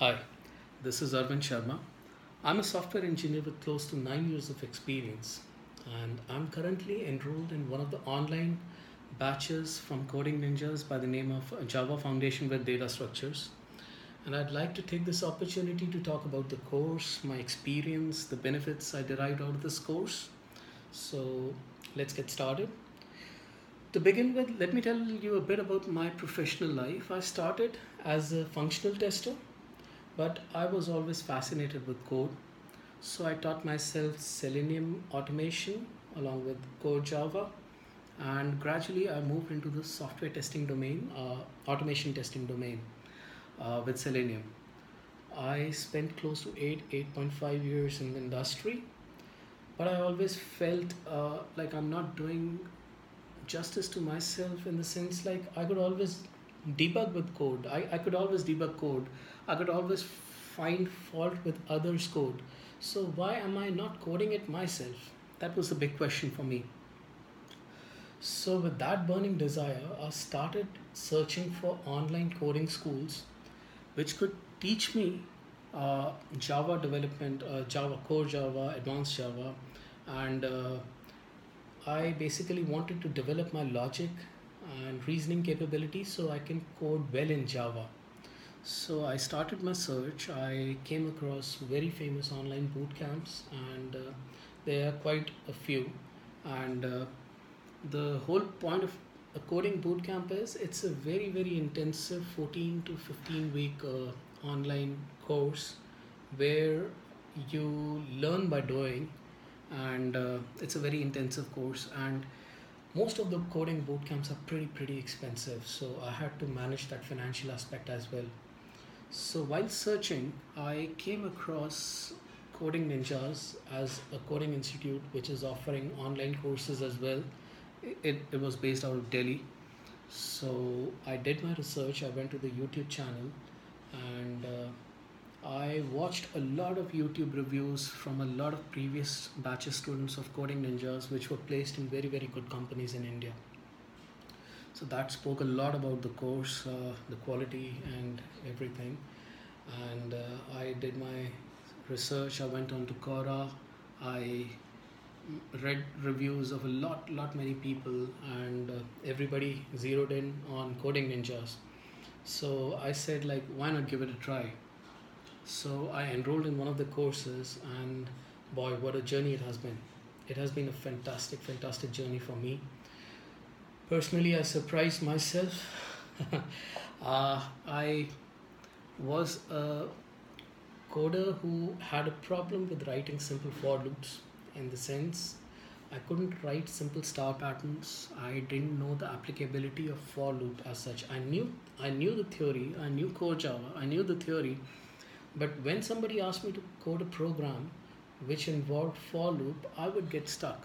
Hi, this is Arvind Sharma. I'm a software engineer with close to nine years of experience, and I'm currently enrolled in one of the online batches from Coding Ninjas by the name of Java Foundation with Data Structures. And I'd like to take this opportunity to talk about the course, my experience, the benefits I derived out of this course. So let's get started. To begin with, let me tell you a bit about my professional life. I started as a functional tester but I was always fascinated with code. So I taught myself Selenium automation along with Core Java. And gradually I moved into the software testing domain, uh, automation testing domain uh, with Selenium. I spent close to 8, 8.5 years in the industry, but I always felt uh, like I'm not doing justice to myself in the sense like I could always debug with code. I, I could always debug code. I could always find fault with others' code. So why am I not coding it myself? That was the big question for me. So with that burning desire, I started searching for online coding schools which could teach me uh, Java development, uh, Java core Java, advanced Java, and uh, I basically wanted to develop my logic and reasoning capabilities so I can code well in Java. So I started my search. I came across very famous online boot camps, and uh, there are quite a few. And uh, the whole point of a coding boot camp is it's a very very intensive 14 to 15 week uh, online course where you learn by doing, and uh, it's a very intensive course and most of the coding boot camps are pretty pretty expensive so i had to manage that financial aspect as well. So while searching i came across coding ninjas as a coding institute which is offering online courses as well. It, it was based out of delhi. So i did my research i went to the youtube channel and uh, I watched a lot of YouTube reviews from a lot of previous batches students of Coding Ninjas, which were placed in very, very good companies in India. So that spoke a lot about the course, uh, the quality, and everything. And uh, I did my research. I went on to Quora. I read reviews of a lot, lot many people, and uh, everybody zeroed in on Coding Ninjas. So I said, like, why not give it a try? So I enrolled in one of the courses, and boy, what a journey it has been! It has been a fantastic, fantastic journey for me. Personally, I surprised myself. uh, I was a coder who had a problem with writing simple for loops in the sense I couldn't write simple star patterns. I didn't know the applicability of for loop as such. I knew I knew the theory, I knew core Java, I knew the theory, but when somebody asked me to code a program which involved for loop, I would get stuck.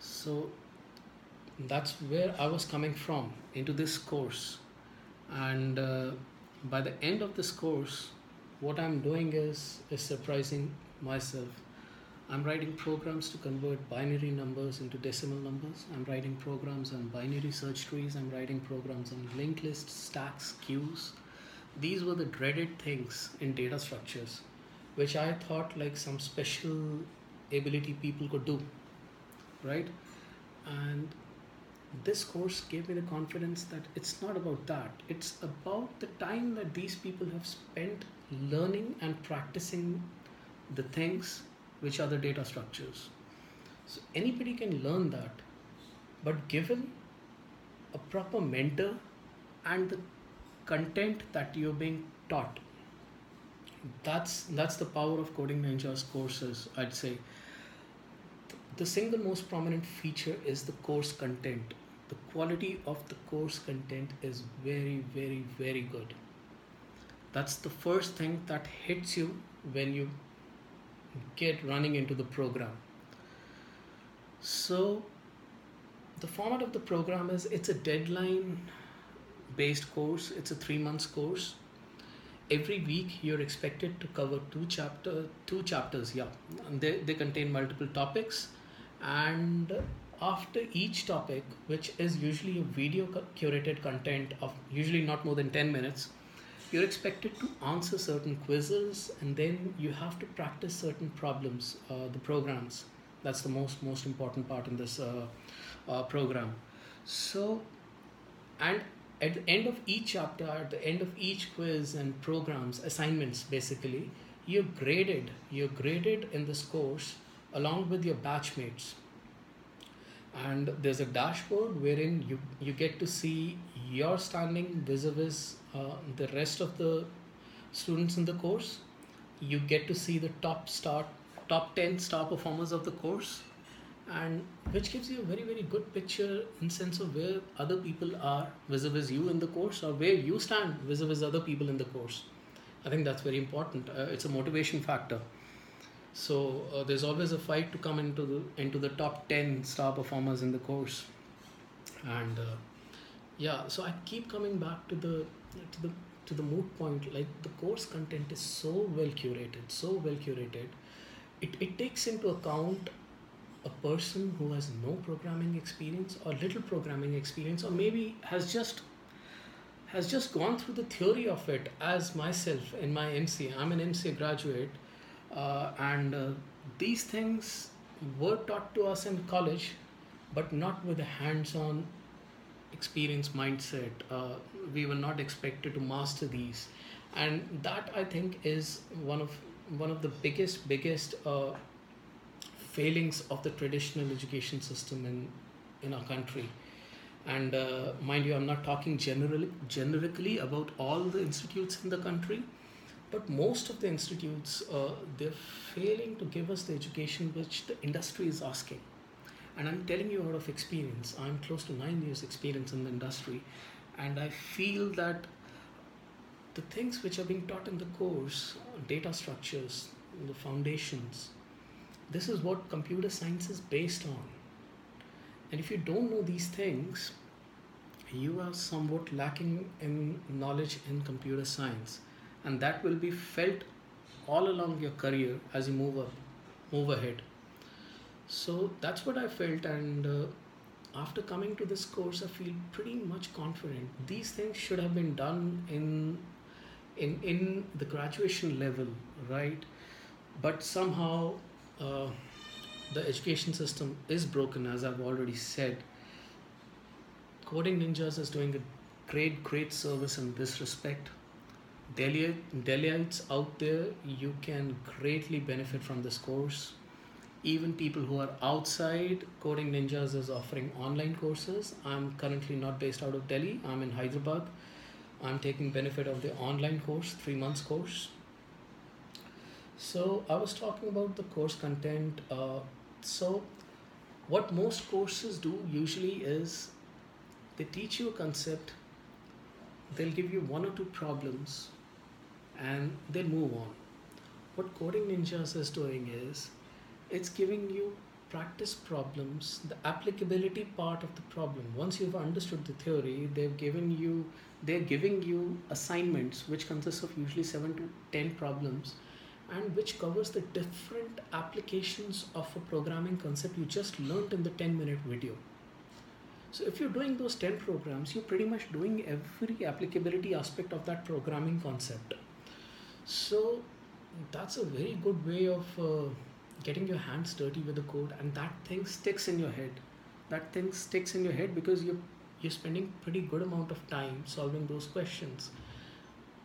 So that's where I was coming from into this course. And uh, by the end of this course, what I'm doing is, is surprising myself. I'm writing programs to convert binary numbers into decimal numbers. I'm writing programs on binary search trees. I'm writing programs on linked lists, stacks, queues these were the dreaded things in data structures which i thought like some special ability people could do right? And this course gave me the confidence that it's not about that. It's about the time that these people have spent learning and practicing the things which are the data structures. So anybody can learn that but given a proper mentor and the content that you're being taught. That's that's the power of coding ninjas courses i'd say. The single most prominent feature is the course content. The quality of the course content is very very very good. That's the first thing that hits you when you get running into the program. So the format of the program is it's a deadline based course. It's a three months course. Every week you're expected to cover two chapter two chapters. Yeah, and they they contain multiple topics, and after each topic, which is usually a video curated content of usually not more than ten minutes, you're expected to answer certain quizzes and then you have to practice certain problems uh, the programs that's the most most important part in this uh, uh, program so and at the end of each chapter at the end of each quiz and programs assignments basically you're graded. You're graded in this course along with your batchmates. And there's a dashboard wherein you you get to see your standing vis-a-vis uh, the rest of the students in the course. You get to see the top start top 10 star performers of the course and which gives you a very very good picture in sense of where other people are vis-a-vis you in the course or where you stand vis-a-vis other people in the course. I think that's very important. Uh, it's a motivation factor. So uh, there's always a fight to come into the into the top 10 star performers in the course. And uh, yeah so i keep coming back to the to the to the moot point. Like the course content is so well curated so well curated. It, it takes into account a person who has no programming experience or little programming experience or maybe has just has just gone through the theory of it as myself in my mca i'm an mca graduate uh, and uh, these things were taught to us in college but not with a hands-on experience mindset. Uh, we were not expected to master these. And that i think is one of one of the biggest biggest uh, failings of the traditional education system in in our country. And uh, mind you i'm not talking generally generically about all the institutes in the country but most of the institutes uh, they're failing to give us the education which the industry is asking. And i'm telling you out of experience. I'm close to 9 years experience in the industry and i feel that the things which are being taught in the course data structures the foundations this is what computer science is based on. And if you don't know these things you are somewhat lacking in knowledge in computer science. And that will be felt all along your career as you move up move ahead. So that's what i felt. And uh, after coming to this course i feel pretty much confident. These things should have been done in in in the graduation level right? But somehow the education system is broken as i've already said coding ninjas is doing a great great service in this respect Delhi, Delhiites out there, you can greatly benefit from this course. Even people who are outside Coding Ninjas is offering online courses. I'm currently not based out of Delhi. I'm in Hyderabad. I'm taking benefit of the online course, three months course. So I was talking about the course content. Uh, so what most courses do usually is they teach you a concept. They'll give you one or two problems and then move on. What Coding Ninjas is doing is it's giving you practice problems, the applicability part of the problem. Once you've understood the theory, they've given you they're giving you assignments which consists of usually 7 to 10 problems and which covers the different applications of a programming concept you just learned in the 10 minute video. So if you're doing those 10 programs, you're pretty much doing every applicability aspect of that programming concept. So that's a very good way of uh, getting your hands dirty with the code, and that thing sticks in your head. That thing sticks in your head because you're you're spending pretty good amount of time solving those questions.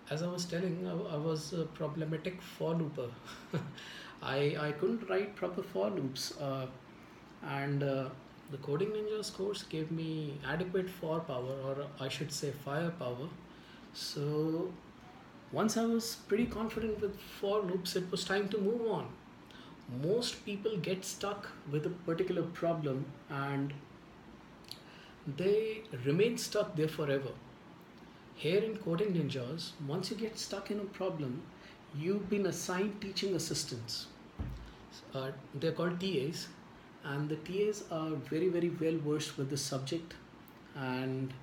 As I was telling, I, I was a problematic for looper. I I couldn't write proper for loops, uh, and uh, the Coding Ninjas course gave me adequate for power, or I should say firepower. So once I was pretty confident with for loops, it was time to move on. Most people get stuck with a particular problem and they remain stuck there forever. Here in Coding Ninjas, once you get stuck in a problem, you've been assigned teaching assistants. Uh, they're called TAs, and the TAs are very, very well versed with the subject and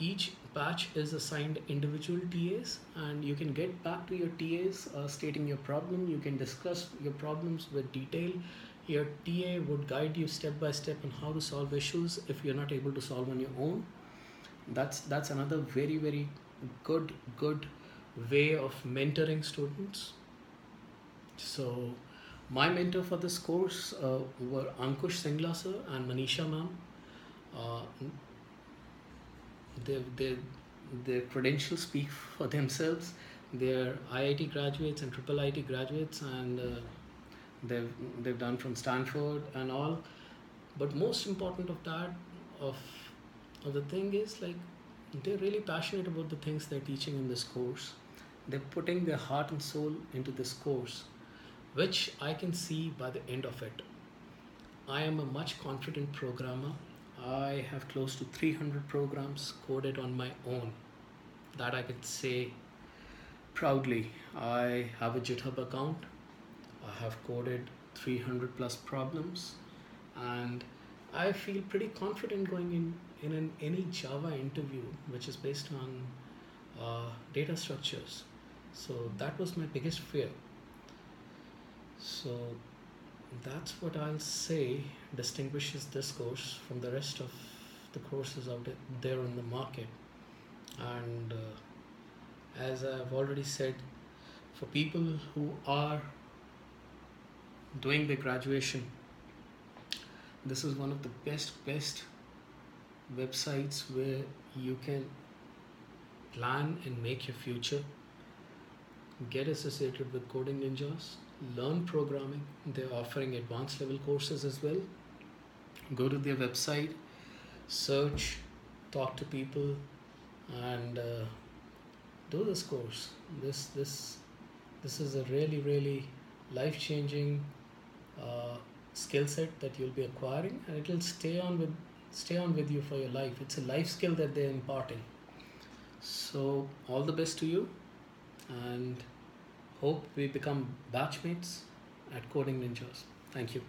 each batch is assigned individual TAs and you can get back to your TAs uh, stating your problem. You can discuss your problems with detail. Your TA would guide you step by step on how to solve issues if you're not able to solve on your own. That's that's another very very good good way of mentoring students. So my mentor for this course uh, were Ankush Singla sir and Manisha ma'am. Uh, their, their, their credentials speak for themselves. They're IIT graduates and triple IT graduates, and uh, they've they've done from Stanford and all. But most important of that, of of the thing is like they're really passionate about the things they're teaching in this course. They're putting their heart and soul into this course, which I can see by the end of it. I am a much confident programmer. I have close to 300 programs coded on my own. That I can say proudly. I have a GitHub account. I have coded 300 plus problems and I feel pretty confident going in in an, any Java interview which is based on uh, data structures. So that was my biggest fear. So that's what I'll say distinguishes this course from the rest of the courses out there in the market. And uh, as I've already said, for people who are doing their graduation, this is one of the best, best websites where you can plan and make your future, get associated with coding ninjas learn programming. They're offering advanced level courses as well. Go to their website, search, talk to people, and uh, do this course. This this this is a really really life changing uh, skill set that you'll be acquiring, and it will stay on with stay on with you for your life. It's a life skill that they're imparting. So all the best to you, and hope we become batchmates at Coding Ninjas. Thank you.